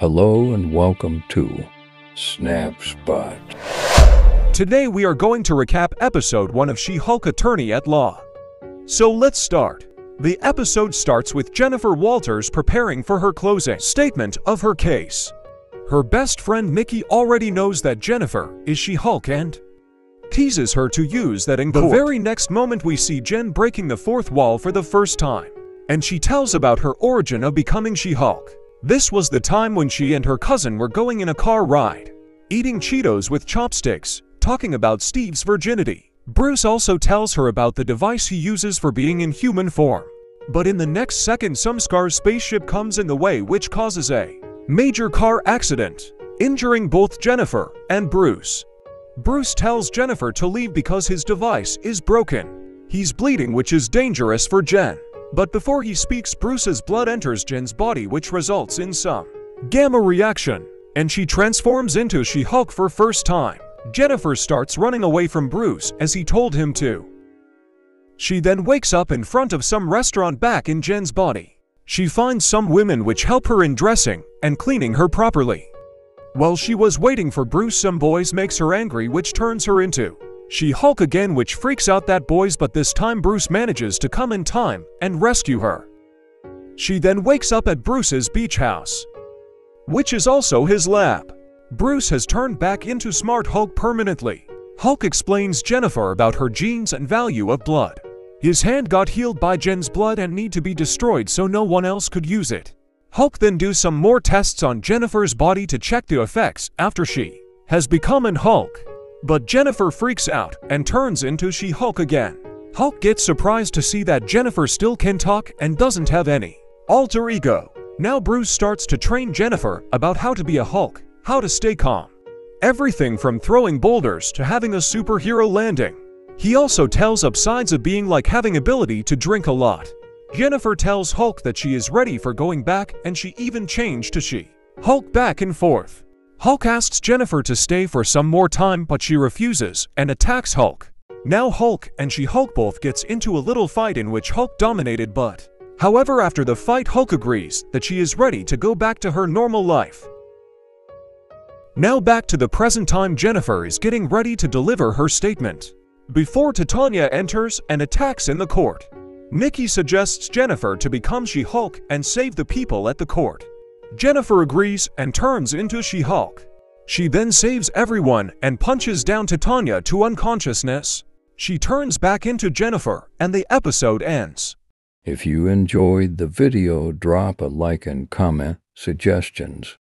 Hello and welcome to SnapSpot. Today we are going to recap episode 1 of She-Hulk Attorney at Law. So let's start. The episode starts with Jennifer Walters preparing for her closing statement of her case. Her best friend Nikki already knows that Jennifer is She-Hulk and teases her to use that in court. the very next moment we see Jen breaking the fourth wall for the first time. And she tells about her origin of becoming She-Hulk. This was the time when she and her cousin were going in a car ride, eating Cheetos with chopsticks, talking about Steve's virginity. Bruce also tells her about the device he uses for being in human form. But in the next second some Sakaar's spaceship comes in the way which causes a major car accident, injuring both Jennifer and Bruce. Bruce tells Jennifer to leave because his device is broken. He's bleeding which is dangerous for Jen. But before he speaks Bruce's blood enters Jen's body which results in some gamma reaction, and she transforms into She-Hulk for first time. Jennifer starts running away from Bruce as he told him to. She then wakes up in front of some restaurant back in Jen's body. She finds some women which help her in dressing and cleaning her properly. While she was waiting for Bruce some boys makes her angry which turns her into She-Hulk again which freaks out that boys but this time Bruce manages to come in time and rescue her. She then wakes up at Bruce's beach house, which is also his lab. Bruce has turned back into Smart Hulk permanently. Hulk explains Jennifer about her genes and value of blood. His hand got healed by Jen's blood and need to be destroyed so no one else could use it. Hulk then do some more tests on Jennifer's body to check the effects after she has become an Hulk. But Jennifer freaks out and turns into She-Hulk again. Hulk gets surprised to see that Jennifer still can talk and doesn't have any alter ego. Now Bruce starts to train Jennifer about how to be a Hulk, how to stay calm. Everything from throwing boulders to having a superhero landing. He also tells up sides of being like having ability to drink a lot. Jennifer tells Hulk that she is ready for going back and she even changed to she. Hulk back and forth. Hulk asks Jennifer to stay for some more time but she refuses and attacks Hulk. Now Hulk and She-Hulk both gets into a little fight in which Hulk dominated but However after the fight Hulk agrees that she is ready to go back to her normal life. Now back to the present time Jennifer is getting ready to deliver her statement. Before Titania enters and attacks in the court. Nikki suggests Jennifer to become She-Hulk and save the people at the court. Jennifer agrees and turns into She-Hulk. She then saves everyone and punches down Titania to unconsciousness. She turns back into Jennifer and the episode ends. If you enjoyed the video, drop a like and comment suggestions.